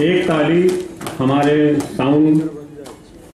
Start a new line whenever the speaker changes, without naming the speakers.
एक ताली हमारे साउंड